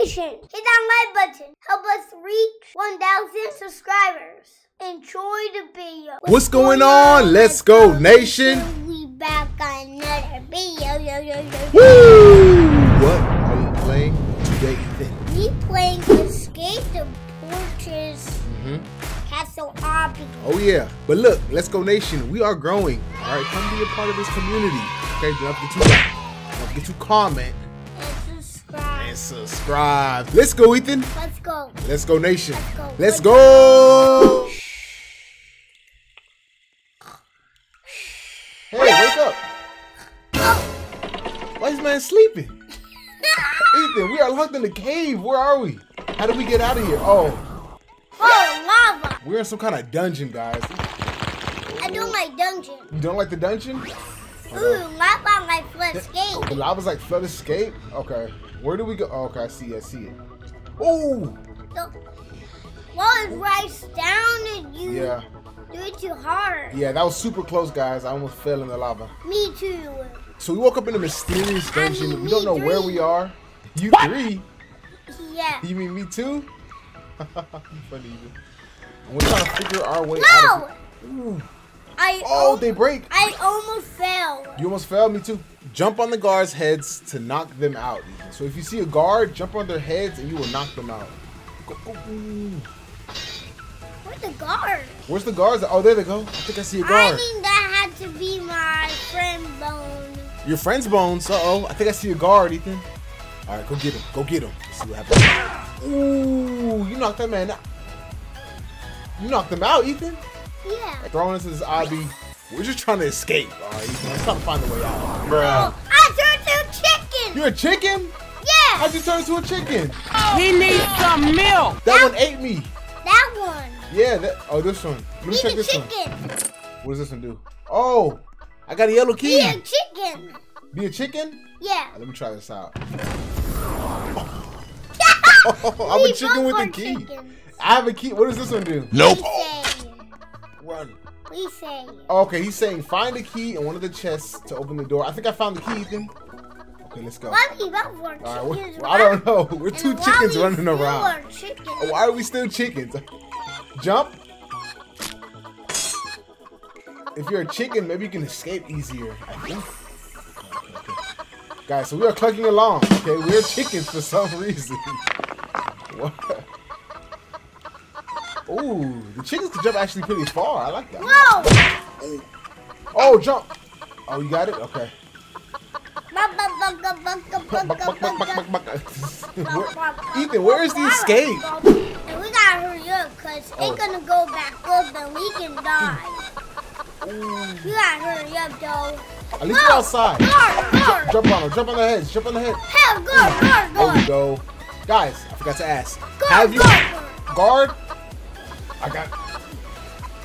Nation, hit that like button. Help us reach 1,000 subscribers. Enjoy the video. What's going on? Let's go, nation. We back on another video. Yo, yo, yo. Woo! What are you playing today, Ethan? We playing Escape the Fortress Mhm. Castle Obby. Oh yeah, but look, let's go, nation. We are growing. All right, come be a part of this community. Okay, do not get too loud. Don't comment subscribe. Let's go, Ethan. Let's go. Let's go, nation. go. Let's go. Hey, wake up. Oh. Why is man sleeping? Ethan, we are locked in the cave. Where are we? How do we get out of here? Oh, Oh, lava. we're in some kind of dungeon, guys. I don't like dungeon. You don't like the dungeon? Ooh, lava like flood escape. The lava's like flood escape? Okay. Where do we go? Oh, okay, I see, I see it. Ooh! So, well, it writes down and you yeah. do it too hard. Yeah, that was super close, guys. I almost fell in the lava. Me too. So we woke up in a mysterious I dungeon. mean, We don't me know where we are. You three? Yeah. You mean me too? Funny. we're trying to figure our way out of No! I Oh, they break. I almost fell. You almost fell. Me too. Jump on the guards' heads to knock them out. Ethan. So if you see a guard, jump on their heads and you will knock them out. Go, go, go. Where's the guard? Where's the guards? Oh, there they go. I think I see a guard. I think that had to be my friend Bone. Your friend's bones. Uh oh. I think I see a guard, Ethan. All right, go get him. Go get him. Let's see what happens. Ooh, you knocked that man out. You knocked him out, Ethan. Yeah. Throwing into this obby. We're just trying to escape. All right, Ethan. Let's try to find a way out. Oh, I turned to a chicken. You're a chicken? Yeah. How'd you turn into a chicken? Oh. He needs some milk. That one ate me. That one. Yeah. That, oh, this one. Let me Be check the this one. chicken. What does this one do? Oh, I got a yellow key. Be key. a chicken. Be a chicken? Yeah. Let me try this out. I'm oh, I'm a chicken with a key. I have a key. What does this one do? Nope. Run. We say. Okay, he's saying find a key in one of the chests to open the door. I think I found the key, Ethan. Okay, let's go. Why we got four All right, chickens? we're, I don't know. We're two chickens running around. chickens? Why are we still chickens? Jump. If you're a chicken, maybe you can escape easier. I think. Okay, okay, okay. Guys, so we are clucking along. Okay, we're chickens for some reason. what? Ooh, the chickens can jump actually pretty far. I like that. Whoa! Oh, jump! Oh, you got it? Okay. Ethan, where is the escape? And we gotta hurry up, cause Oh. it's gonna go back up and we can die. We gotta hurry up, though. At least we're outside. Guard, guard! Jump on them. Jump on their heads. Jump on their head. Hell, guard, guard, There we go. Guys, I forgot to ask. Guard, Have you guard, guard? I got.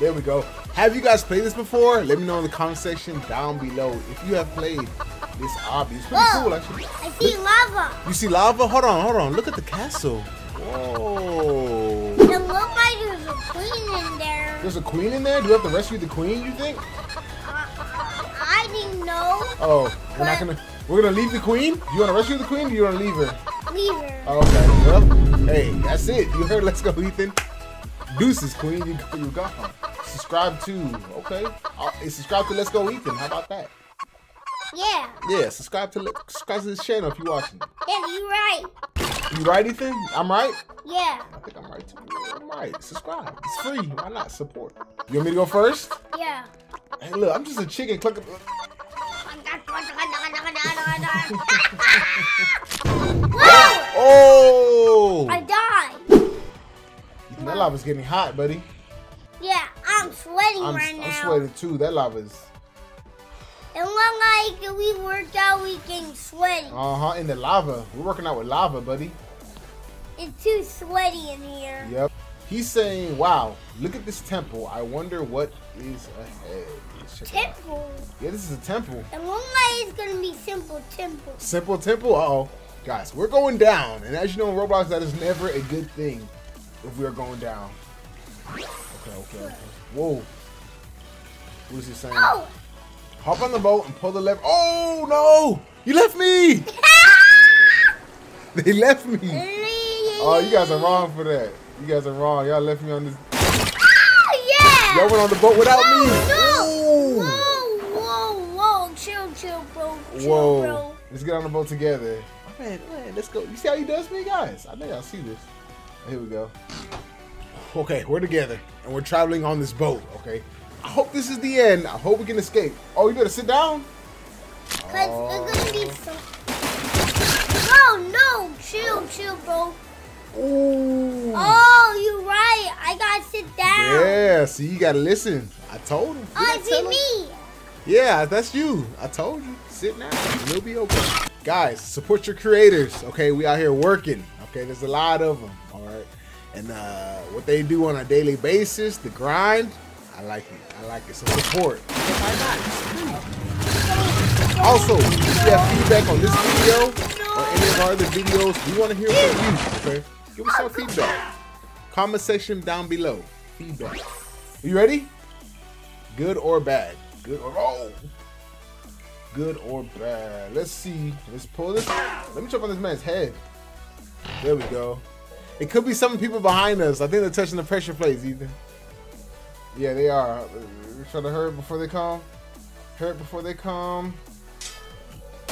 There we go. Have you guys played this before? Let me know in the comment section down below if you have played this obby. It's pretty Whoa. cool, actually. I see lava. You see lava? Hold on, hold on. Look at the castle. Whoa. It look like there's a queen in there. There's a queen in there. Do you have to rescue the queen? You think? I, I didn't know. Oh, we're not gonna. We're gonna leave the queen. Do you want to rescue the queen? Or do you want to leave her? Leave her. Oh, Okay. Well, hey, that's it. You heard? Let's go, Ethan. Deuces, Queen. You you got her. Subscribe to. Okay. Hey, subscribe to Let's Go, Ethan. How about that? Yeah. Yeah. Subscribe to subscribe to this channel if you're watching. Yeah, you right. You right, Ethan? I'm right. Yeah. I think I'm right too. I'm right. Subscribe. It's free. Why not support? You want me to go first? Yeah. Hey, look, I'm just a chicken. Click. Whoa! Oh! Lava's getting hot, buddy. Yeah, I'm sweating I'm, right I'm now. sweating too. That lava's. It look like we work out, we getting sweaty. Uh huh. In the lava. We're working out with lava, buddy. It's too sweaty in here. Yep. He's saying, wow, look at this temple. I wonder what is ahead. Temple. Yeah, this is a temple. It look like it's gonna be simple temple. Simple temple? Uh oh. Guys, we're going down. And as you know in Roblox, that is never a good thing if we are going down. Okay, okay, okay. Whoa. What is he saying? Oh! Hop on the boat and pull the lever. Oh, no! You left me! They left me. Oh, you guys are wrong for that. You guys are wrong. Y'all left me on this. Ah, yeah. Y'all went on the boat without no, me. No. Whoa, whoa, whoa. Chill, chill, bro. Chill, Whoa. bro. Let's get on the boat together. Oh, man, man, let's go. You see how he does me, guys? I know y'all see this. Here we go. Okay, we're together and we're traveling on this boat. Okay. I hope this is the end. I hope we can escape. Oh, you better sit down. Cause Oh. it's gonna be so. No, no, chill, chill, bro. Ooh. Oh, you're right. I gotta sit down. Yeah, see, you gotta listen. I told him. Oh, Did I tell him? me? Yeah, that's you. I told you. Sit down. You'll be okay. Guys, support your creators. Okay, we out here working. Okay, there's a lot of them. All right, and uh, what they do on a daily basis, the grind. I like it. I like it. So support. Also, if you have feedback on this video or any of our other videos, we want to hear from you. Okay, give us some feedback. Comment section down below. Feedback. You ready? Good or bad? Good or oh. Good or bad? Let's see. Let's pull this. Let me jump on this man's head. There we go. It could be some people behind us. I think they're touching the pressure plates, Ethan. Yeah, they are. Trying to hurry before they come. Hurry before they come.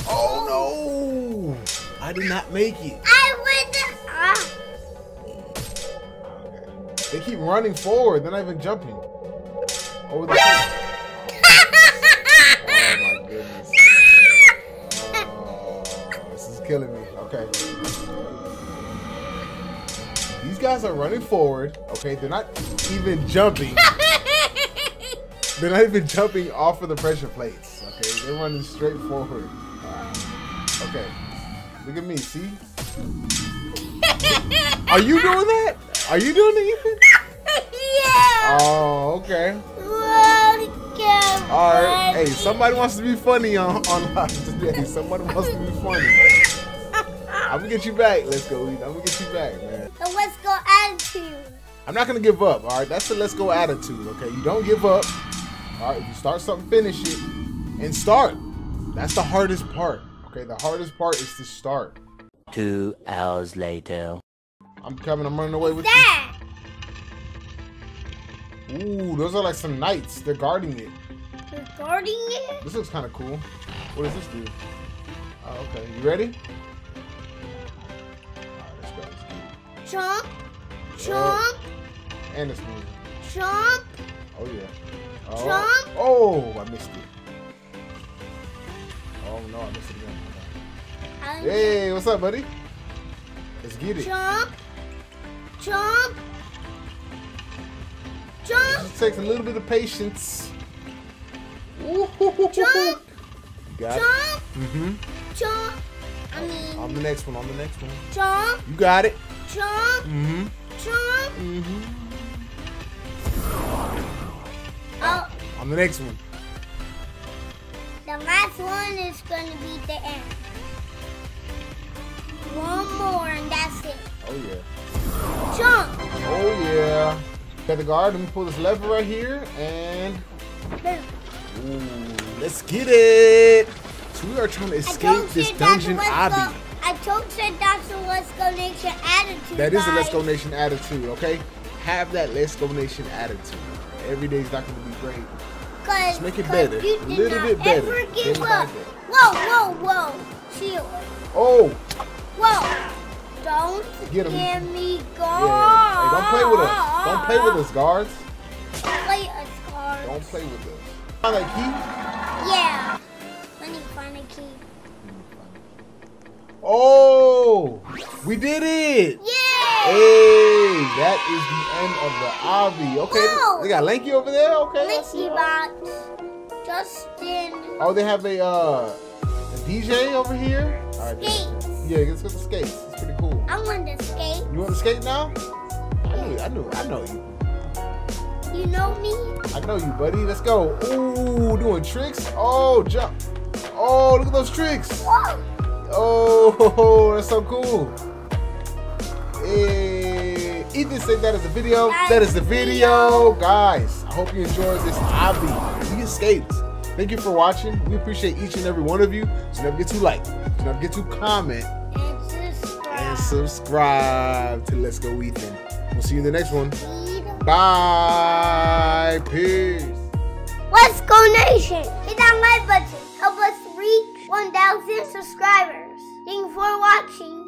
Oh no! I did not make it. I went. Ah. They keep running forward. They're not even jumping. Over the. Oh my goodness. Oh, this is killing me. Okay. These guys are running forward. Okay, they're not even jumping. They're not even jumping off of the pressure plates. Okay, they're running straight forward. Okay, look at me. See? Are you doing that? Are you doing it, Ethan? yeah. Oh, okay. Welcome. All right. Hey, somebody wants to be funny on on live today. Somebody wants to be funny. I'm gonna get you back. Let's go, Ethan. I'm gonna get you back, man. So let's go attitude. I'm not gonna give up. All right, that's the let's go attitude. Okay, you don't give up. All right, if you start something, finish it and start. That's the hardest part. Okay, the hardest part is to start. Two hours later. I'm coming. I'm running away with That. you. Ooh, those are like some knights. They're guarding it. They're guarding it. This looks kind of cool. What does this do? Oh, okay. You ready? It. Jump. Jump. And it's moving. Jump. Oh yeah. Oh. Jump. Oh, I missed it. Oh no, I missed it again. And Hey, what's up, buddy? Let's get it. Jump. Jump. Jump. It takes a little bit of patience. Woo-hoo-hoo-hoo. Jump. Got it. Jump. Mm-hmm. Jump. I On mean, the next one. On the next one. jump. You got it. Jump. Mm-hmm. Jump. Mm-hmm. Oh, On the next one. the last one is gonna be the end. One more and that's it. Oh yeah. Jump. Oh yeah. Got the guard. Let me pull this lever right here and Boom. ooh, let's get it. So we are trying to escape this dungeon obby. I told that's a Let's Go Nation attitude. That is a Let's. Go Nation attitude, okay? Have that Let's Go Nation attitude. Every day's not gonna be great. Cause, Just make it better. A little bit better. Ever give up. Whoa, whoa, whoa. Chill. Oh, Whoa. Don't Get me going. yeah. Hey, don't play with us. Don't play with us, guards. Don't Play us, guards. Don't play with us. Find a key. Yeah. Let me find a key. Oh, we did it. Yeah. Hey, that is the end of the obby. Okay, Whoa. they got Lanky over there. Okay. I Let's see. see box. Justin. Oh, they have a uh, a DJ over here. All right. Skates. Yeah, let's go to skates. It's pretty cool. I want to skate. You want to skate now? I knew, I knew, I know you. You know me? I know you, buddy. Let's go. Ooh, doing tricks. Oh, jump. Oh, look at those tricks. Whoa. Oh, that's so cool. Hey, Ethan said that is a video. That is the video. Guys, I hope you enjoyed this obby. We escaped. Thank you for watching. We appreciate each and every one of you. So never get to like, so never get to comment, And subscribe. and subscribe to Let's Go Ethan. We'll see you in the next one. Bye. Peace. Let's go nation! Hit that like button. Help us reach 1,000 subscribers. Thank you for watching.